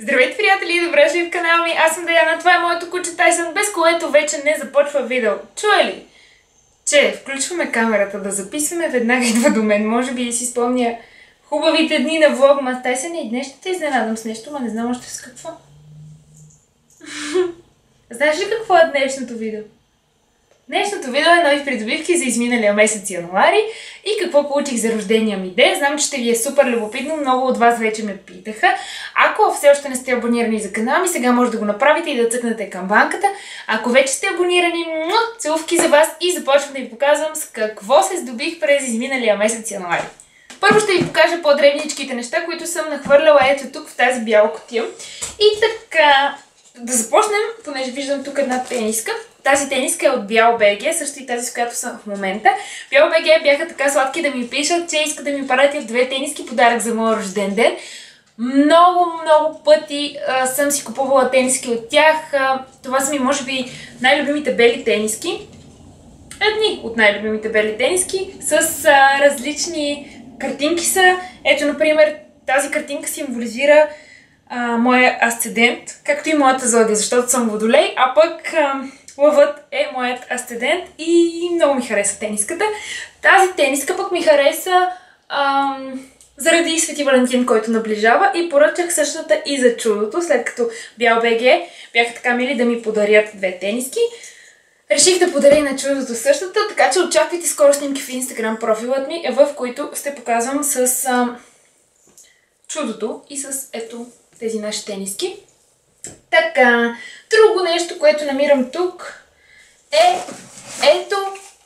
Здравейте, приятели, и добре дошли в канала ми. Аз съм Даяна, това е моето куче Тайсън, без което вече не започва видео. Чуя ли? Че включваме камерата да записваме, веднага идва до мен. Може би си спомня хубавите дни на влогма. Тайсън и днес ще те изненадам с нещо, но не знам още с какво. Знаеш ли какво е днешното видео? Днешното видео е нови придобивки за изминалия месец януари и какво получих за рождения ми ден. Знам, че ще ви е супер любопитно, много от вас вече ме питаха. Ако все още не сте абонирани за канала ми, сега може да го направите и да цъкнете камбанката. Ако вече сте абонирани, целувки за вас и започвам да ви показвам с какво се здобих през изминалия месец януари. Първо ще ви покажа по-древничките неща, които съм нахвърляла ето тук в тази бяла котия. И така, да започнем, понеже виждам тук една тениска. Тази тениска е от Бял БГ, също и тази, с която съм в момента. Бял БГ бяха така сладки да ми пишат, че искат да ми пратят две тениски подарък за моят рожден ден. Много, много пъти а, съм си купувала тениски от тях. А, това са ми, може би, най-любимите бели тениски. Едни от най-любимите бели тениски с а, различни картинки са. Ето, например, тази картинка символизира а, моя асцендент, както и моята зодия, защото съм водолей, а пък а, лъвът е моят асцендент и много ми хареса тениската. Тази тениска пък ми хареса ам, заради Свети Валентин, който наближава и поръчах същата и за чудото, след като Бял БГ бяха така мили да ми подарят две тениски. Реших да подаря и на чудото същата, така че очаквайте скоро снимки в инстаграм профилът ми, в които ще показвам с ам, чудото и с ето тези наши тениски. Така, друго нещо, което намирам тук е ето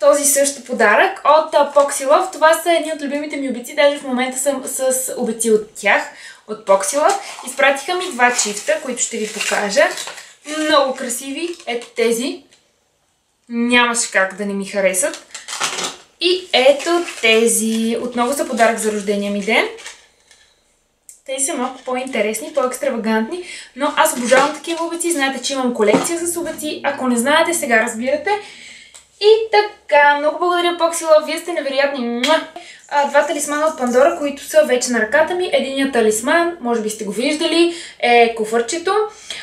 този също подарък от Poxylove. Това са едни от любимите ми обици, даже в момента съм с обици от тях, от Poxylove. Изпратиха ми два чифта, които ще ви покажа. Много красиви. Ето тези. Нямаше как да не ми харесат. И ето тези. Отново са подарък за рождения ми ден. Те са малко по-интересни, по-екстравагантни, но аз обожавам такива обеци. Знаете, че имам колекция с обеци. Ако не знаете, сега разбирате. И така, много благодаря Поксила, вие сте невероятни. Два талисмана от Пандора, които са вече на ръката ми. Единият талисман, може би сте го виждали, е куфърчето,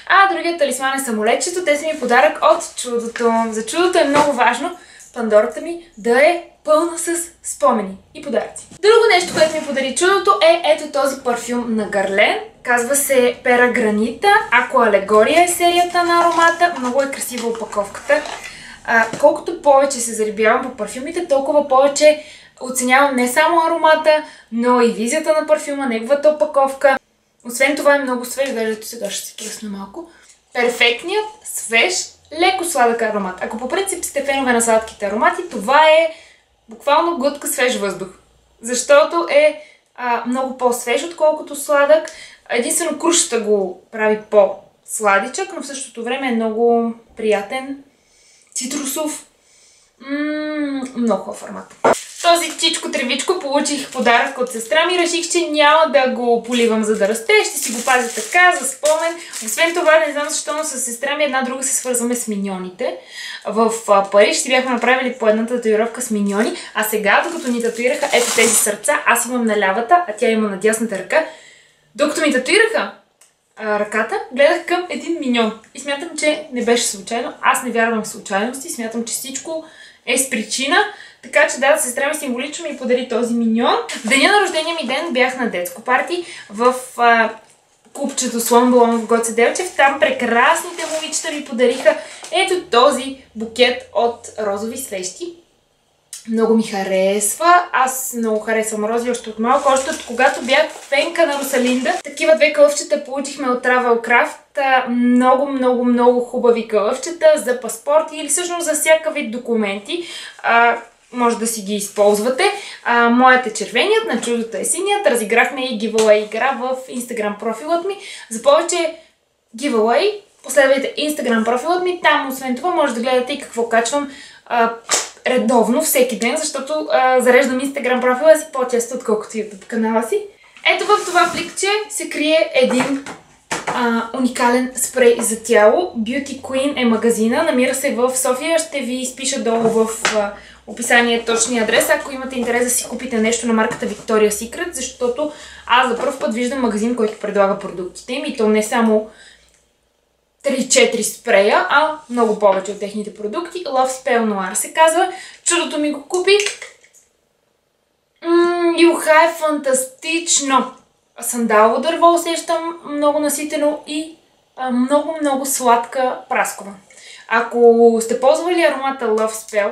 а другият талисман е самолетчето. Те са ми подарък от чудото. За чудото е много важно Пандората ми да е пълна с спомени и подаръци. Друго нещо, което ми подари чудото е ето този парфюм на Гарлен. Казва се Пера Гранита. Ако Алегория е серията на аромата. Много е красива опаковката. А, колкото повече се зарибявам по парфюмите, толкова повече оценявам не само аромата, но и визията на парфюма, неговата опаковка. Освен това е много свеж, даже сега ще се пръсна малко. Перфектният, свеж, леко сладък аромат. Ако по принцип сте фенове на сладките аромати, това е буквално глътка свеж въздух. Защото е а, много по-свеж, отколкото сладък. Единствено крушата го прави по-сладичък, но в същото време е много приятен, цитрусов. Ммм, много хубав аромат. Този чичко тревичко получих подарък от сестра ми. Реших, че няма да го поливам за да расте. Ще си го пазя така, за спомен. Освен това, не знам защо, но с сестра ми една друга се свързваме с миньоните. В Париж си бяхме направили по една татуировка с миньони. А сега, докато ни татуираха ето тези сърца, аз имам на лявата, а тя има на дясната ръка. Докато ми татуираха ръката, гледах към един миньон. И смятам, че не беше случайно. Аз не вярвам в случайности. Смятам, че всичко е с причина. Така че да, сестра ми символично ми подари този миньон. В деня на рождения ми ден бях на детско парти в а, купчето Слон Балон в Гоце Делчев. Там прекрасните момичета ми подариха ето този букет от розови свещи. Много ми харесва. Аз много харесвам рози още от малко. Още от когато бях фенка на Русалинда. Такива две кълъвчета получихме от Travelcraft. Много, много, много хубави кълъвчета за паспорти или всъщност за всяка вид документи. Може да си ги използвате. А, моят е червеният, на чудото е синият. Разиграхме и giveaway игра в Instagram профилът ми. За повече giveaway последвайте Instagram профилът ми. Там, освен това, може да гледате и какво качвам а, редовно, всеки ден, защото а, зареждам Instagram профила си по-често, отколкото YouTube канала си. Ето в това пликче се крие един а, уникален спрей за тяло. Beauty Queen е магазина, намира се в София. Ще ви изпиша долу в а, описание точния адрес, ако имате интерес да си купите нещо на марката Victoria's Secret, защото аз за първ път виждам магазин, който предлага продуктите им и то не само 3-4 спрея, а много повече от техните продукти. Love Spell Noir се казва. Чудото ми го купи. Юха е фантастично. Сандалово дърво усещам много наситено и много-много сладка праскова. Ако сте ползвали аромата Love Spell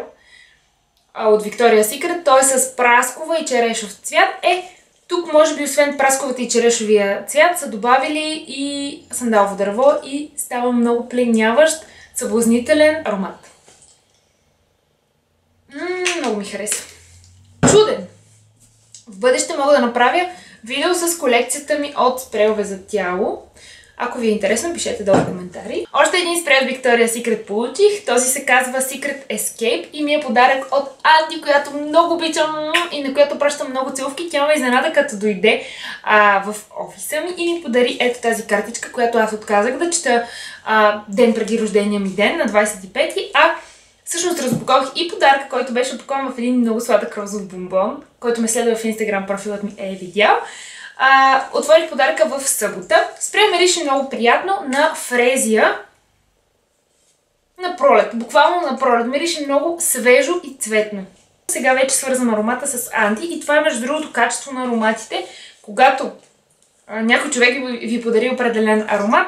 от Victoria's Secret, той е с праскова и черешов цвят. Е, тук може би освен прасковата и черешовия цвят са добавили и сандалово дърво и става много пленяващ, съблазнителен аромат. М-м, много ми хареса. Чуден! В бъдеще мога да направя видео с колекцията ми от спрейове за тяло. Ако ви е интересно, пишете долу в коментари. Още един спрей от Victoria's Secret получих. Този се казва Secret Escape и ми е подарък от Анди, която много обичам и на която пращам много целувки. Тя ме изненада като дойде а, в офиса ми и ми подари ето тази картичка, която аз отказах да чета а, ден преди рождения ми ден, на 25-ти, а Всъщност разпаковах и подаръка, който беше опакован в един много сладък розов бомбон, който ме следва в инстаграм профилът ми е видял. А, отворих подаръка в събота. Спрей мирише много приятно на фрезия на пролет. Буквално на пролет. Мирише много свежо и цветно. Сега вече свързвам аромата с Анти и това е между другото качество на ароматите. Когато а, някой човек ви, ви подари определен аромат,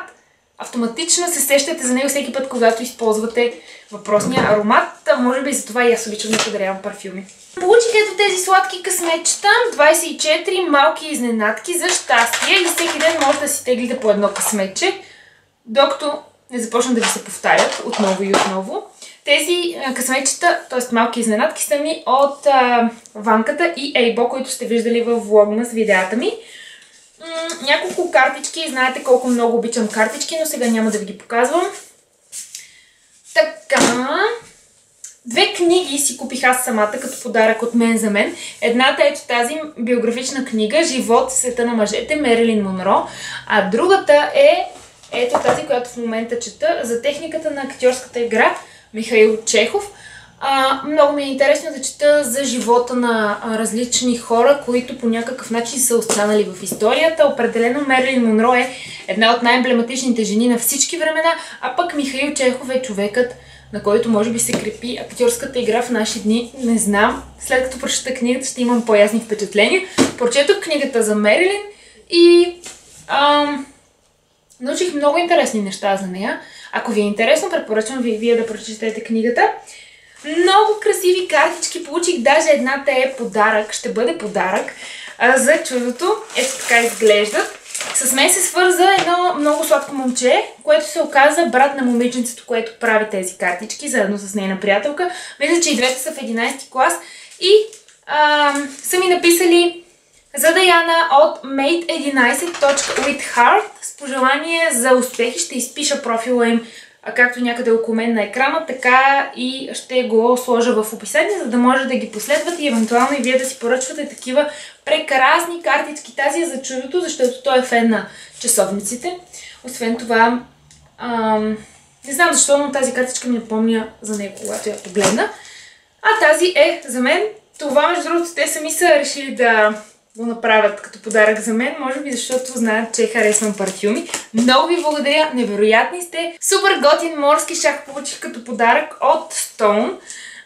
автоматично се сещате за него всеки път, когато използвате въпросния аромат. Може би за това и аз обичам да подарявам парфюми. Получих ето тези сладки късметчета, 24 малки изненадки за щастие и всеки ден може да си теглите по едно късметче, докато не започна да ви се повтарят отново и отново. Тези късметчета, т.е. малки изненадки, са ми от Ванката и Ейбо, които сте виждали в влогна с видеята ми. Няколко картички, знаете колко много обичам картички, но сега няма да ви ги показвам. Така, Две книги си купих аз самата като подарък от мен за мен. Едната е тази биографична книга Живот, света на мъжете, Мерилин Монро. А другата е ето тази, която в момента чета, за техниката на актьорската игра Михаил Чехов. А, много ми е интересно да чета за живота на различни хора, които по някакъв начин са останали в историята. Определено Мерлин Монро е една от най-емблематичните жени на всички времена, а пък Михаил Чехов е човекът, на който може би се крепи актьорската игра в наши дни. Не знам. След като прочета книгата ще имам по-ясни впечатления. Прочетох книгата за Мерилин и ам, научих много интересни неща за нея. Ако ви е интересно, препоръчвам ви вие да прочетете книгата. Много красиви картички получих, даже едната е подарък, ще бъде подарък за чудото. Ето така изглеждат. С мен се свърза едно много сладко момче, което се оказа брат на момиченцето, което прави тези картички, заедно с нейна приятелка. Мисля, че и двете са в 11 клас. И а, са ми написали за Даяна от mate11.withheart с пожелание за успехи. Ще изпиша профила им както някъде около мен на екрана, така и ще го сложа в описание, за да може да ги последвате и евентуално и вие да си поръчвате такива прекрасни картички. Тази е за чудото, защото той е фен на часовниците. Освен това, ам, не знам защо, но тази картичка ми напомня за него, когато я погледна. А тази е за мен. Това, между другото, те сами са решили да го направят като подарък за мен, може би защото знаят, че харесвам парфюми. Много ви благодаря, невероятни сте. Супер готин морски шах получих като подарък от Stone.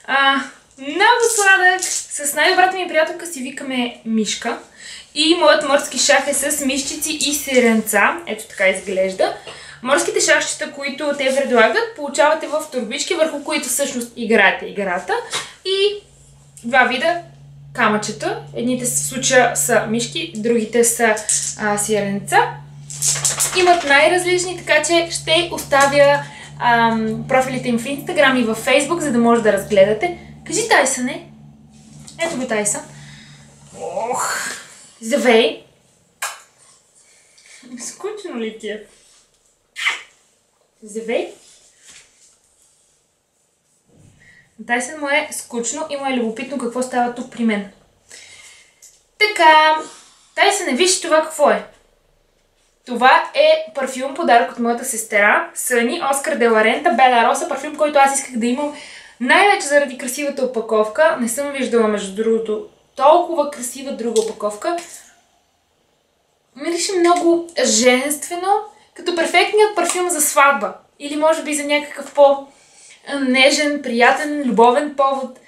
А, много сладък, с най-добрата ми приятелка си викаме Мишка. И моят морски шах е с мишчици и сиренца. Ето така изглежда. Морските шахчета, които те предлагат, получавате в турбички, върху които всъщност играете играта. И два вида камъчета. Едните в случая са мишки, другите са а, сиренца. Имат най-различни, така че ще оставя ам, профилите им в Instagram и в Facebook, за да може да разгледате. Кажи Тайсъне. Ето го Тайсън. Ох, завей. Скучно ли ти е? Завей. Тайсън му е скучно и му е любопитно какво става тук при мен. Така, Тайсън, не виж това какво е. Това е парфюм, подарък от моята сестра, Съни, Оскар Деларента, Бела Роса, парфюм, който аз исках да имам най-вече заради красивата опаковка. Не съм виждала, между другото, толкова красива друга опаковка. Мирише много женствено, като перфектният парфюм за сватба. Или може би за някакъв по-нежен, приятен, любовен повод.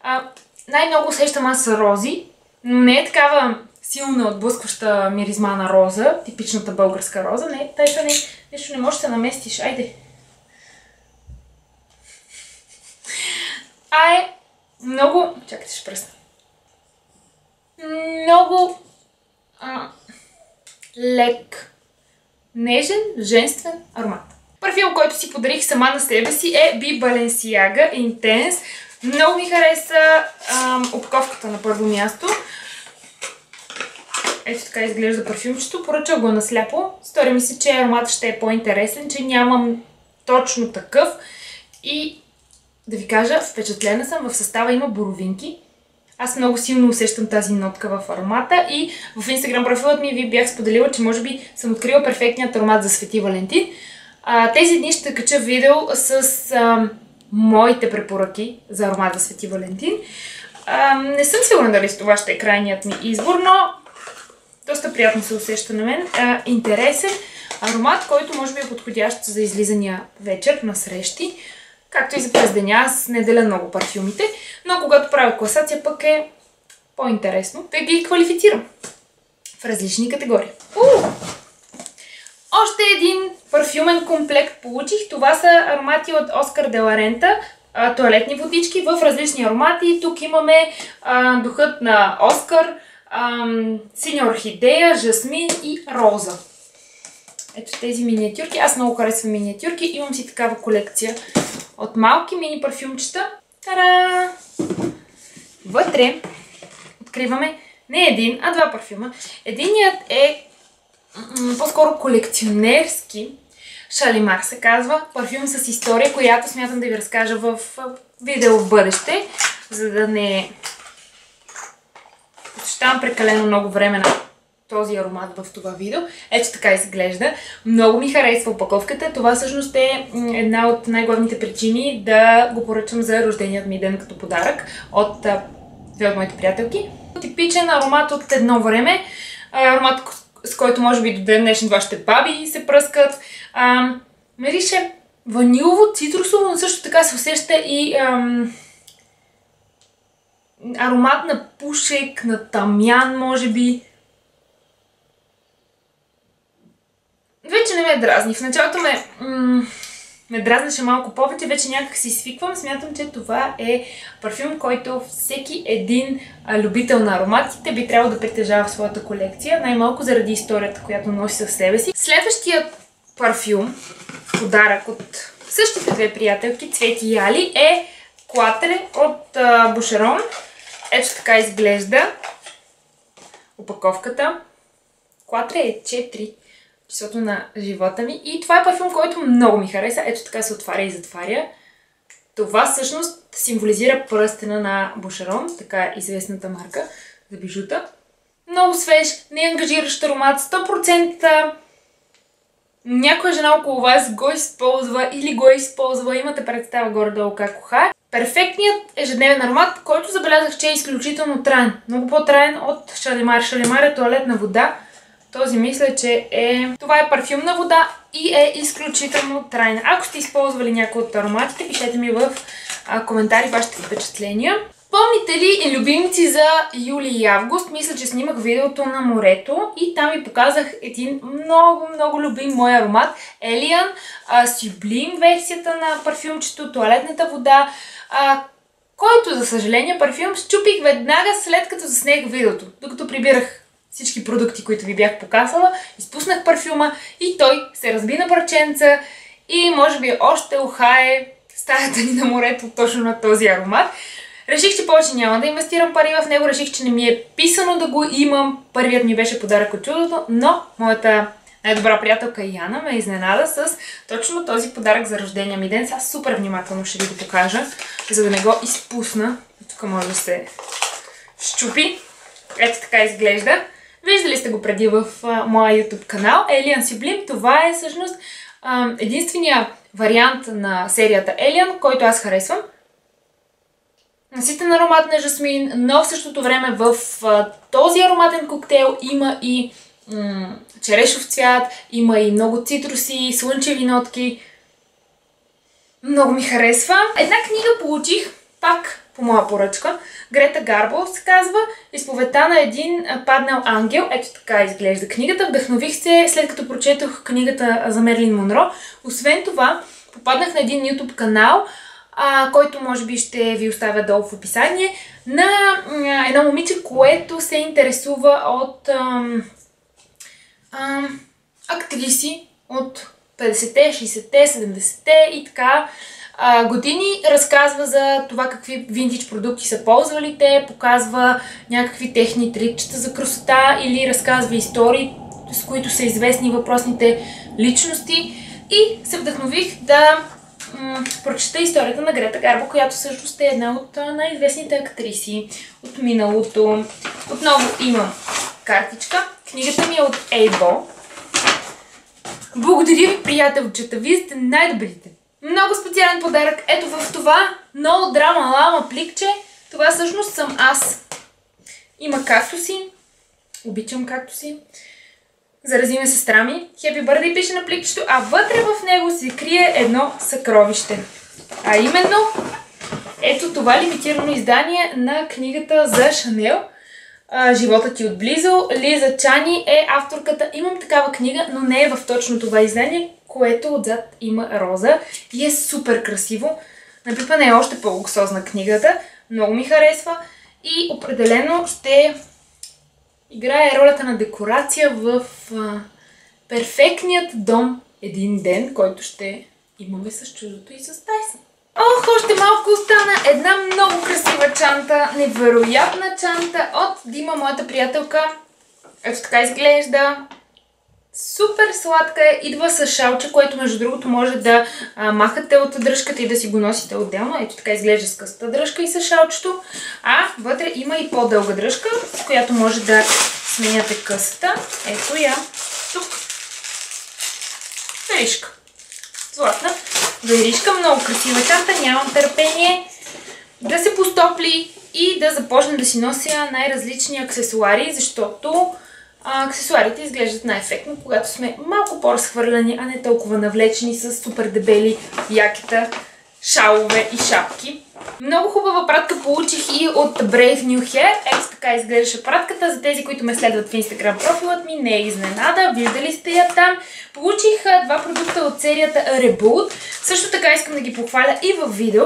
А, най-много усещам аз са рози, но не е такава силна отблъскваща миризма на роза, типичната българска роза. Не, тъй не, нещо не можеш да наместиш. Айде. А е много... Чакайте, ще пръсна. Много а, лек, нежен, женствен аромат. Парфюм, който си подарих сама на себе си е Би Balenciaga Intense. Много ми хареса ам, опаковката на първо място. Ето така изглежда парфюмчето. Поръчал го насляпо. Стори ми се, че ароматът ще е по-интересен, че нямам точно такъв. И да ви кажа, впечатлена съм. В състава има боровинки. Аз много силно усещам тази нотка в аромата и в инстаграм профилът ми ви бях споделила, че може би съм открила перфектният аромат за Свети Валентин. А, тези дни ще кача видео с а, моите препоръки за аромат за Свети Валентин. А, не съм сигурна дали с това ще е крайният ми избор, но доста приятно се усеща на мен. А, интересен аромат, който може би е подходящ за излизания вечер на срещи. Както и за през деня, аз не деля много парфюмите, но когато правя класация пък е по-интересно да ги квалифицирам в различни категории. У! Още един парфюмен комплект получих. Това са аромати от Оскар Деларента, туалетни водички в различни аромати. Тук имаме а, духът на Оскар, синя орхидея, жасмин и роза. Ето тези миниатюрки. Аз много харесвам миниатюрки. Имам си такава колекция от малки мини парфюмчета. Тара! Вътре откриваме не един, а два парфюма. Единият е по-скоро колекционерски. Шалимар се казва. Парфюм с история, която смятам да ви разкажа в видео в бъдеще, за да не посвещавам прекалено много време на този аромат в това видео. Ето така изглежда. Много ми харесва опаковката. Това всъщност е една от най-главните причини да го поръчам за рожденият ми ден като подарък от две от моите приятелки. Типичен аромат от едно време. Аромат, с който може би до ден днешен вашите баби се пръскат. А, мерише ванилово, цитрусово, но също така се усеща и ам, аромат на пушек, на тамян, може би. Вече не ме дразни. В началото ме, ме дразнаше малко повече, вече някак си свиквам. Смятам, че това е парфюм, който всеки един любител на ароматите би трябвало да притежава в своята колекция, най-малко заради историята, която носи със себе си. Следващият парфюм, подарък от същите две приятелки, Цвети и Али, е Клатре от Бушерон. Ето така изглежда опаковката. Клатре е 4 числото на живота ми. И това е парфюм, който много ми хареса. Ето така се отваря и затваря. Това всъщност символизира пръстена на Бушерон, така известната марка за бижута. Много свеж, неангажиращ аромат, 100% някоя жена около вас го използва или го използва, имате представа горе-долу как коха. Перфектният ежедневен аромат, който забелязах, че е изключително траен. Много по-траен от Шалимар. Шалимар е туалетна вода. Този мисля, че е... Това е парфюмна вода и е изключително трайна. Ако сте използвали някои от ароматите, пишете ми в коментари вашите впечатления. Помните ли любимци за юли и август? Мисля, че снимах видеото на морето и там ви показах един много, много любим мой аромат. Елиан, Sublime версията на парфюмчето, туалетната вода, който, за съжаление, парфюм щупих веднага след като заснех видеото, докато прибирах всички продукти, които ви бях показала, изпуснах парфюма и той се разби на парченца и може би още ухае стаята ни на морето точно на този аромат. Реших, че повече няма да инвестирам пари в него, реших, че не ми е писано да го имам. Първият ми беше подарък от чудото, но моята най-добра приятелка Яна ме изненада с точно този подарък за рождения ми ден. Сега супер внимателно ще ви го покажа, за да не го изпусна. Тук може да се щупи. Ето така изглежда. Виждали сте го преди в а, моя YouTube канал Alien Sublime. Това е всъщност а, единствения вариант на серията Alien, който аз харесвам. Наситен аромат на жасмин, но в същото време в а, този ароматен коктейл има и черешов цвят, има и много цитруси, слънчеви нотки. Много ми харесва. Една книга получих, пак по моя поръчка. Грета Гарбо се казва Изповедта на един паднал ангел. Ето така изглежда книгата. Вдъхнових се след като прочетох книгата за Мерлин Монро. Освен това, попаднах на един YouTube канал, а, който може би ще ви оставя долу в описание, на а, едно момиче, което се интересува от ам, ам, актриси от 50-те, 60-те, 70-те и така години. Разказва за това какви винтич продукти са ползвали те, показва някакви техни трикчета за красота или разказва истории, с които са известни въпросните личности. И се вдъхнових да м- прочета историята на Грета Гарбо, която всъщност е една от най-известните актриси от миналото. Отново имам картичка. Книгата ми е от Ейбо. Благодаря ви, приятелчета. Вие сте най-добрите. Много специален подарък. Ето в това много драма лама пликче. Това всъщност съм аз. Има кактуси. Обичам кактуси. Зарази ме сестра ми. Happy Birthday пише на пликчето, а вътре в него се крие едно съкровище. А именно, ето това лимитирано издание на книгата за Шанел. Живота ти отблизо. Лиза Чани е авторката. Имам такава книга, но не е в точно това издание, което отзад има роза и е супер красиво. Напипана е още по-луксозна книгата. Много ми харесва и определено ще играе ролята на декорация в а, перфектният дом един ден, който ще имаме с чудото и с Тайсън. Ох, още малко остана една много красива чанта, невероятна чанта от Дима, моята приятелка. Ето така изглежда. Супер сладка е, идва с шалче, което между другото може да а, махате от дръжката и да си го носите отделно. Ето така изглежда с къста дръжка и с шалчето. А вътре има и по-дълга дръжка, с която може да сменяте късата. Ето я. Тук. Веришка. Златна. Веришка, много красива чанта, нямам търпение да се постопли и да започна да си нося най-различни аксесуари, защото аксесуарите изглеждат най-ефектно, когато сме малко по-разхвърляни, а не толкова навлечени с супер дебели якета, шалове и шапки. Много хубава пратка получих и от Brave New Hair. Ето така изглеждаше пратката. За тези, които ме следват в Instagram профилът ми, не е изненада. Виждали сте я там. Получих два продукта от серията Reboot. Също така искам да ги похваля и в видео.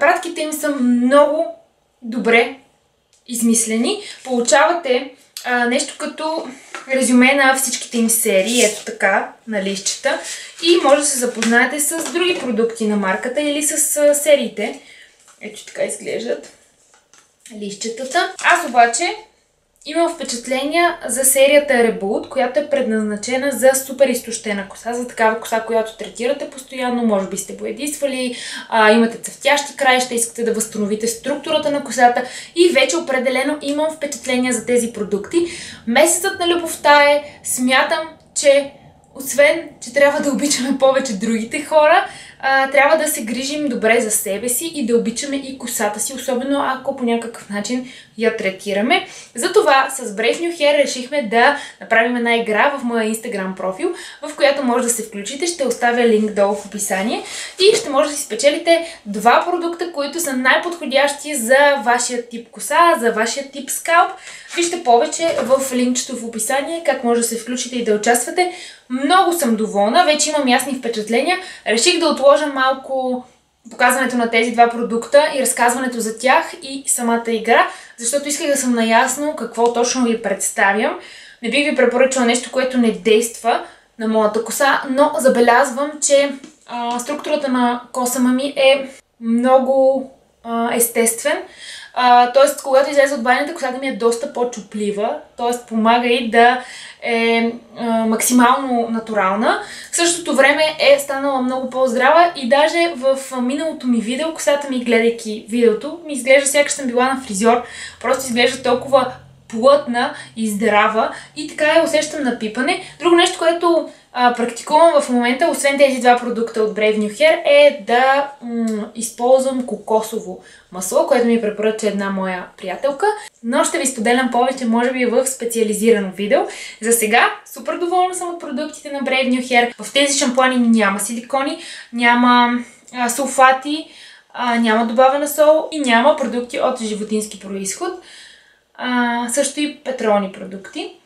пратките им са много добре измислени. Получавате а, нещо като резюме на всичките им серии, ето така, на листчета. И може да се запознаете с други продукти на марката или с а, сериите. Ето така изглеждат листчетата. Аз обаче Имам впечатления за серията Reboot, която е предназначена за супер изтощена коса, за такава коса, която третирате постоянно, може би сте боядисвали, а, имате цъфтящи краища, искате да възстановите структурата на косата. И вече определено имам впечатления за тези продукти. Месецът на любовта е, смятам, че освен, че трябва да обичаме повече другите хора, а, трябва да се грижим добре за себе си и да обичаме и косата си, особено ако по някакъв начин я третираме. Затова с Brave New Hair решихме да направим една игра в моя Instagram профил, в която може да се включите. Ще оставя линк долу в описание и ще може да си спечелите два продукта, които са най-подходящи за вашия тип коса, за вашия тип скалп. Вижте повече в линкчето в описание как може да се включите и да участвате. Много съм доволна, вече имам ясни впечатления. Реших да отложа малко показването на тези два продукта и разказването за тях и самата игра, защото исках да съм наясно какво точно ви представям. Не бих ви препоръчала нещо, което не действа на моята коса, но забелязвам, че а, структурата на косама ми е много а, естествен. тоест, когато излезе от банята, косата ми е доста по-чуплива, т.е. помага и да е а, максимално натурална. В същото време е станала много по-здрава и даже в миналото ми видео, косата ми гледайки видеото, ми изглежда сякаш съм била на фризьор. Просто изглежда толкова плътна и здрава и така я усещам на пипане. Друго нещо, което а, практикувам в момента, освен тези два продукта от Brave New Hair, е да м- използвам кокосово масло, което ми препоръча една моя приятелка. Но ще ви споделям повече, може би в специализирано видео. За сега супер доволна съм от продуктите на Brave New Hair. В тези шампуани няма силикони, няма а, сулфати, а, няма добавена сол и няма продукти от животински происход. А, също и петролни продукти.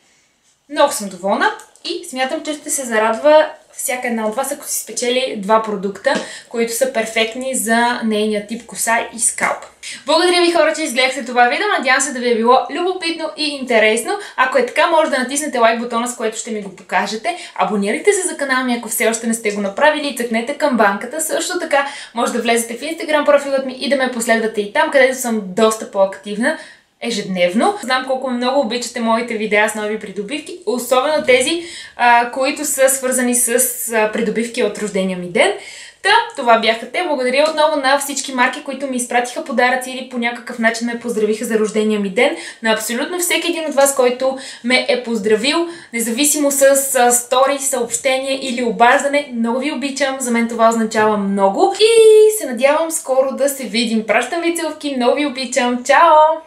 Много съм доволна и смятам, че ще се зарадва всяка една от вас, ако си спечели два продукта, които са перфектни за нейния тип коса и скалп. Благодаря ви хора, че изгледахте това видео. Надявам се да ви е било любопитно и интересно. Ако е така, може да натиснете лайк бутона, с което ще ми го покажете. Абонирайте се за канала ми, ако все още не сте го направили и цъкнете към банката. Също така, може да влезете в инстаграм профилът ми и да ме последвате и там, където съм доста по-активна ежедневно. Знам колко много обичате моите видеа с нови придобивки, особено тези, а, които са свързани с а, придобивки от рождения ми ден. Та, това бяха те. Благодаря отново на всички марки, които ми изпратиха подаръци или по някакъв начин ме поздравиха за рождения ми ден. На абсолютно всеки един от вас, който ме е поздравил, независимо с стори, съобщение или обаждане. Много ви обичам, за мен това означава много. И се надявам скоро да се видим. Пращам ви целувки, много ви обичам. Чао!